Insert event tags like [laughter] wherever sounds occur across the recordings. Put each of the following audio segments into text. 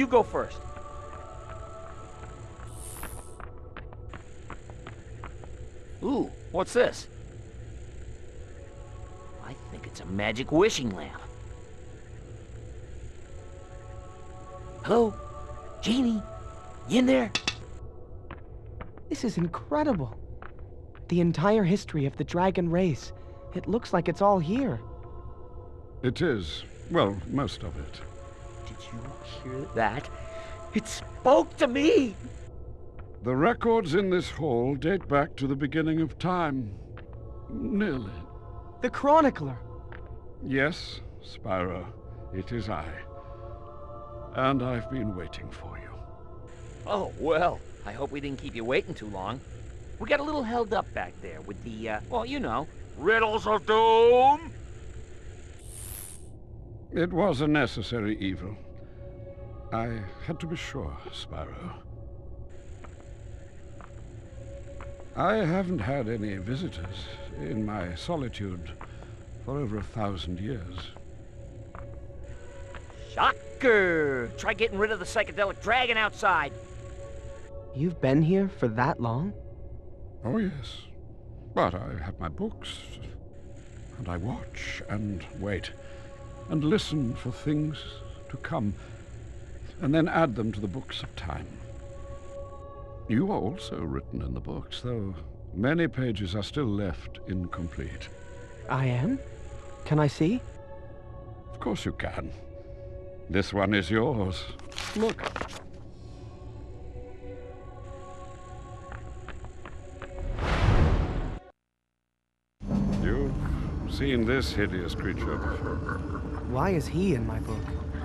You go first. Ooh, what's this? I think it's a magic wishing lamp. Hello? Genie? You in there? This is incredible. The entire history of the dragon race. It looks like it's all here. It is. Well, most of it. Did you hear that? It spoke to me! The records in this hall date back to the beginning of time. Nearly. The Chronicler. Yes, Spyro, it is I. And I've been waiting for you. Oh, well, I hope we didn't keep you waiting too long. We got a little held up back there with the, uh, well, you know, Riddles of Doom! It was a necessary evil. I had to be sure, Spyro. I haven't had any visitors in my solitude for over a thousand years. Shocker! Try getting rid of the psychedelic dragon outside. You've been here for that long? Oh, yes. But I have my books, and I watch and wait, and listen for things to come, and then add them to the books of time. You are also written in the books, though many pages are still left incomplete. I am? Can I see? Of course you can. This one is yours. Look. Seen this hideous creature before. Why is he in my book?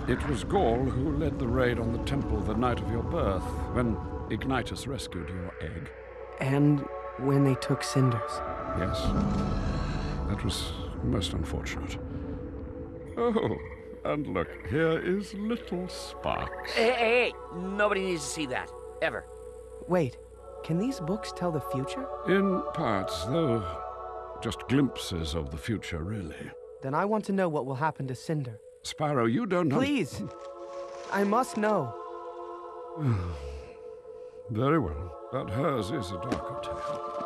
It was Gaul who led the raid on the temple the night of your birth, when Ignitus rescued your egg. And when they took Cynders. Yes. That was most unfortunate. Oh, and look, here is little Sparx. Hey, hey, hey! Nobody needs to see that. Ever. Wait, can these books tell the future? In parts, though just glimpses of the future, really. Then I want to know what will happen to Cynder. Spyro, you don't know. Please! I must know. [sighs] Very well, but hers is a darker tale.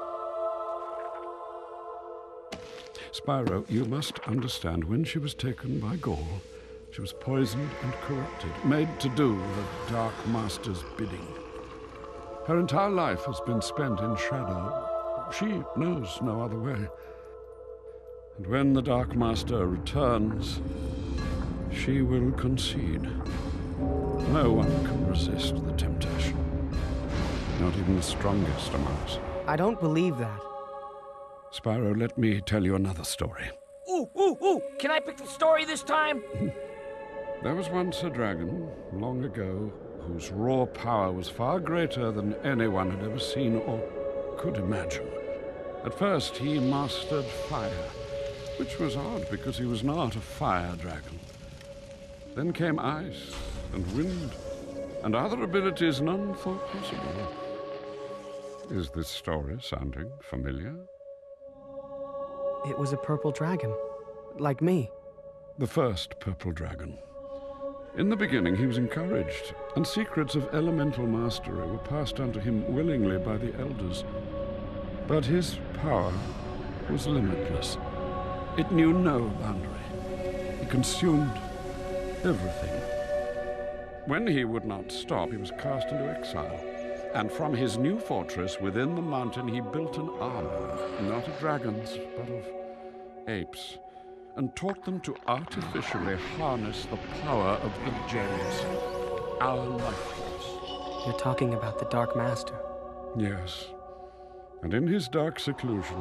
Spyro, you must understand when she was taken by Gaul, she was poisoned and corrupted, made to do the Dark Master's bidding. Her entire life has been spent in shadow. She knows no other way. And when the Dark Master returns, she will concede. No one can resist the temptation. Not even the strongest among us. I don't believe that. Spyro, let me tell you another story. Ooh, ooh, ooh! Can I pick the story this time? [laughs] There was once a dragon, long ago, whose raw power was far greater than anyone had ever seen or could imagine. At first, he mastered fire, which was odd because he was not a fire dragon. Then came ice and wind, and other abilities none thought possible. Is this story sounding familiar? It was a purple dragon. Like me. The first purple dragon. In the beginning, he was encouraged, and secrets of elemental mastery were passed on to him willingly by the elders. But his power was limitless. It knew no boundary. He consumed everything. When he would not stop, he was cast into exile. And from his new fortress within the mountain, he built an army, not of dragons, but of apes, and taught them to artificially harness the power of the gems, our life force. You're talking about the Dark Master. Yes. And in his dark seclusion,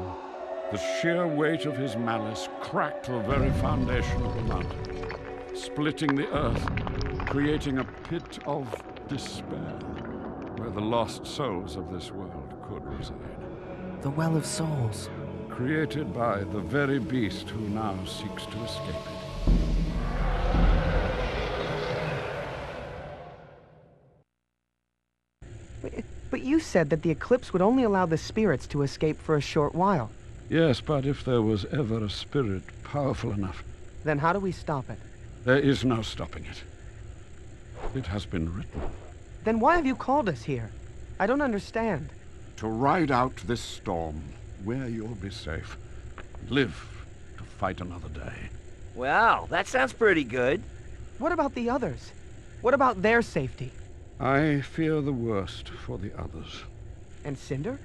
the sheer weight of his malice cracked the very foundation of the mountain, splitting the earth, creating a pit of despair where the lost souls of this world could reside. The Well of Souls. Created by the very beast who now seeks to escape it. But you said that the eclipse would only allow the spirits to escape for a short while. Yes, but if there was ever a spirit powerful enough, Then how do we stop it? there is no stopping it. It has been written. Then why have you called us here? I don't understand. To ride out this storm, where you'll be safe. Live to fight another day. Well, that sounds pretty good. What about the others? What about their safety? I fear the worst for the others. And Cynder?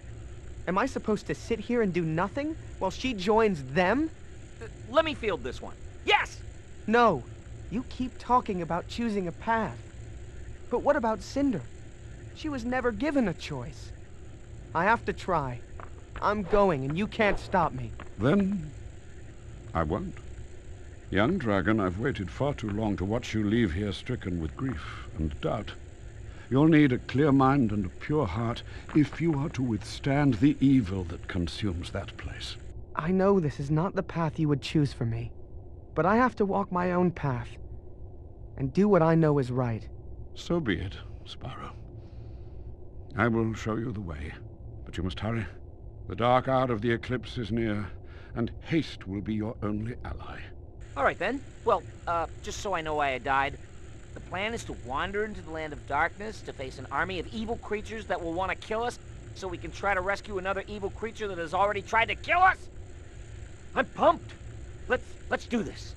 Am I supposed to sit here and do nothing while she joins them? Uh, let me field this one. Yes! No. You keep talking about choosing a path. But what about Cynder? She was never given a choice. I have to try. I'm going, and you can't stop me. Then I won't. Young dragon, I've waited far too long to watch you leave here stricken with grief and doubt. You'll need a clear mind and a pure heart if you are to withstand the evil that consumes that place. I know this is not the path you would choose for me, but I have to walk my own path and do what I know is right. So be it, Spyro. I will show you the way, but you must hurry. The dark hour of the eclipse is near, and haste will be your only ally. All right, then. Well, uh, just so I know why I died, the plan is to wander into the land of darkness to face an army of evil creatures that will want to kill us so we can try to rescue another evil creature that has already tried to kill us? I'm pumped. Let's let's do this.